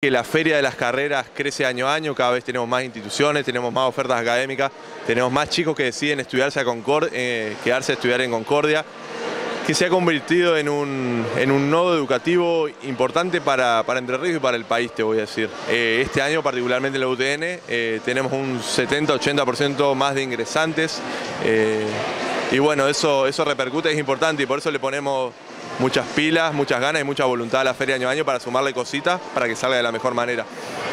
que la feria de las carreras crece año a año, cada vez tenemos más instituciones, tenemos más ofertas académicas, tenemos más chicos que deciden estudiarse a eh, quedarse a estudiar en Concordia, que se ha convertido en un, en un nodo educativo importante para, para, Entre Ríos y para el país, te voy a decir. Eh, este año, particularmente en la UTN, eh, tenemos un 70-80% más de ingresantes y bueno, eso, eso repercute, es importante y por eso le ponemos muchas pilas, muchas ganas y mucha voluntad a la feria año a año para sumarle cositas para que salga de la mejor manera.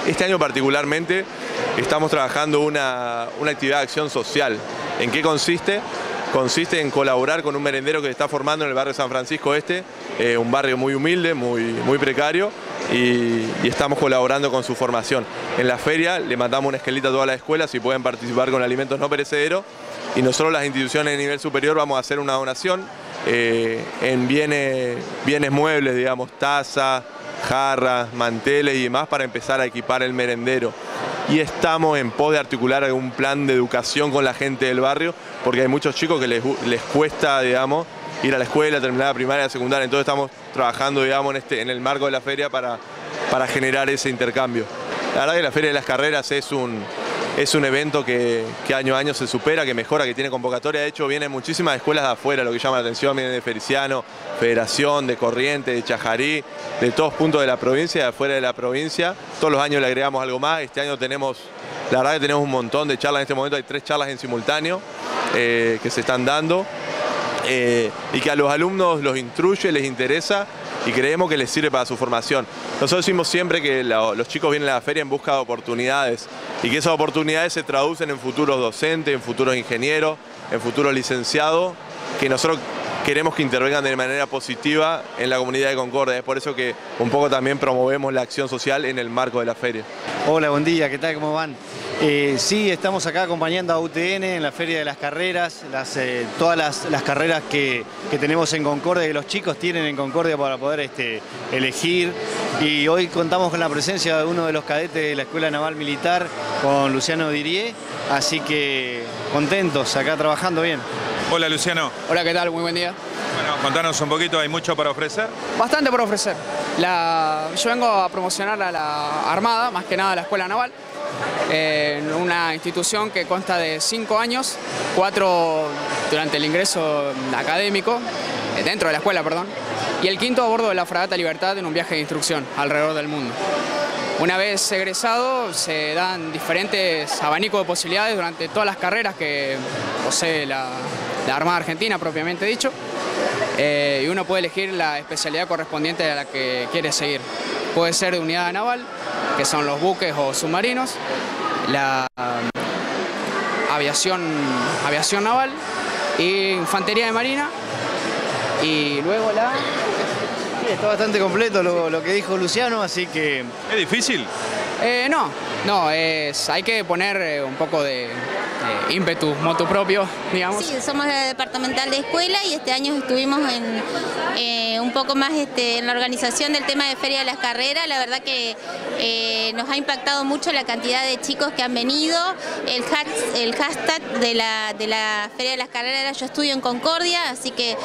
Este año particularmente estamos trabajando una, actividad de acción social. ¿En qué consiste? Consiste en colaborar con un merendero que se está formando en el barrio San Francisco Este, eh, un barrio muy humilde, muy, muy precario, y, estamos colaborando con su formación. En la feria le mandamos una esquelita a todas las escuelas si pueden participar con alimentos no perecederos y nosotros las instituciones de nivel superior vamos a hacer una donación eh, en bienes, bienes muebles, digamos, tazas, jarras, manteles y demás para empezar a equipar el merendero. Y estamos en pos de articular algún plan de educación con la gente del barrio, porque hay muchos chicos que les, cuesta, digamos, ir a la escuela, terminar la primaria, la secundaria, entonces estamos trabajando, digamos, en, este, en el marco de la feria para, para generar ese intercambio. La verdad que la Feria de las Carreras es un, es un evento que, año a año se supera, que mejora, que tiene convocatoria. De hecho, vienen muchísimas escuelas de afuera, lo que llama la atención, vienen de Feliciano, Federación, de Corriente, de Chajarí, de todos puntos de la provincia, de afuera de la provincia. Todos los años le agregamos algo más. Este año tenemos, la verdad que tenemos un montón de charlas. En este momento hay tres charlas en simultáneo eh, que se están dando. Eh, y que a los alumnos los instruye, les interesa y creemos que les sirve para su formación. Nosotros decimos siempre que los chicos vienen a la feria en busca de oportunidades y que esas oportunidades se traducen en futuros docentes, en futuros ingenieros, en futuros licenciados, que nosotros queremos que intervengan de manera positiva en la comunidad de Concordia. Es por eso que un poco también promovemos la acción social en el marco de la feria. Hola, buen día, ¿qué tal? ¿Cómo van? Eh, sí, estamos acá acompañando a UTN en la Feria de las Carreras, eh, todas las, carreras que, tenemos en Concordia, que los chicos tienen en Concordia para poder este, elegir. Y hoy contamos con la presencia de uno de los cadetes de la Escuela Naval Militar, con Luciano Dirier, así que contentos acá trabajando bien. Hola Luciano. Hola, ¿qué tal? Muy buen día. Bueno, contanos un poquito, ¿hay mucho para ofrecer? Bastante por ofrecer. yo vengo a promocionar a la Armada, más que nada a la Escuela Naval, una institución que consta de cinco años, cuatro durante el ingreso académico, eh, dentro de la escuela, perdón, y el quinto a bordo de la Fragata Libertad en un viaje de instrucción alrededor del mundo. Una vez egresado se dan diferentes abanicos de posibilidades durante todas las carreras que posee la, Armada Argentina propiamente dicho eh, y uno puede elegir la especialidad correspondiente a la que quiere seguir. Puede ser de unidad naval, que son los buques o submarinos, la aviación, aviación naval, y infantería de marina y luego la está bastante completo lo, que dijo Luciano, así que... ¿Es difícil? Eh, no, no, es, hay que poner eh, un poco de, ímpetu, moto propio, digamos. Sí, somos la departamental de escuela y este año estuvimos en, eh, un poco más este, en la organización del tema de Feria de las Carreras. La verdad que nos ha impactado mucho la cantidad de chicos que han venido. El, hashtag de la, de la Feria de las Carreras era Yo estudio en Concordia, así que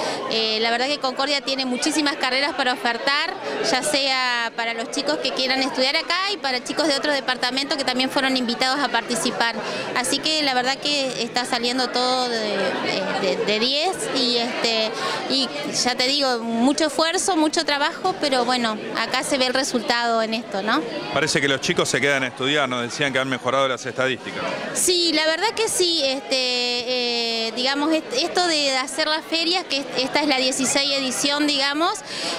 la verdad que Concordia tiene muchísimas carreras para ofertar, ya sea para los chicos que quieran estudiar acá y para chicos de otros departamentos que también fueron invitados a participar. Así que la verdad que está saliendo todo de 10 y, este, y ya te digo, mucho esfuerzo, mucho trabajo, pero bueno, acá se ve el resultado en esto, ¿no? Parece que los chicos se quedan a estudiar, nos decían que han mejorado las estadísticas. Sí, la verdad que sí, este, eh, esto de hacer las ferias, que esta es la 16 edición, digamos,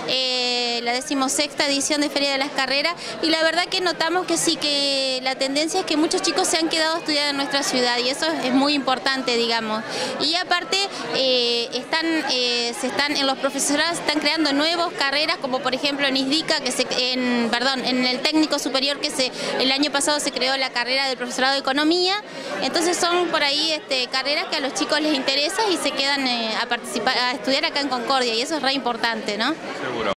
eh, la decimosexta edición de Feria de las Carreras, y la verdad que notamos que sí, que la tendencia es que muchos chicos se han quedado a estudiar en nuestra ciudad, y eso es muy importante, digamos. Y aparte, eh, están, se están, en los profesorados están creando nuevas carreras, como por ejemplo en ISDICA, que se, en, perdón, en el técnico superior que se, el año pasado se creó la carrera del profesorado de economía, entonces son por ahí este, carreras que a los chicos les interesa y se quedan a participar, a estudiar acá en Concordia y eso es re importante, ¿no? Seguro.